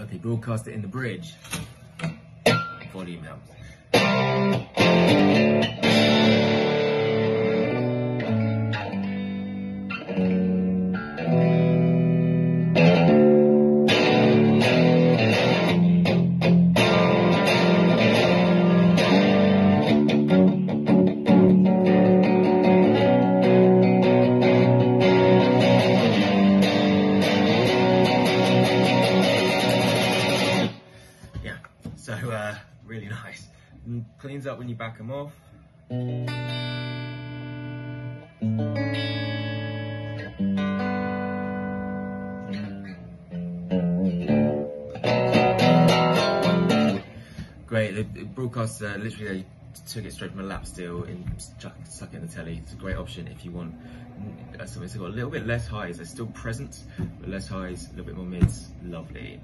Okay, Broadcaster in the bridge. Volume helps. Uh, really nice. And cleans up when you back them off. Great, the broadcast uh, literally took it straight from a lap steel and stuck, it in the Tele. It's a great option if you want uh, something that's got a little bit less highs. They're still present, but less highs, a little bit more mids. Lovely.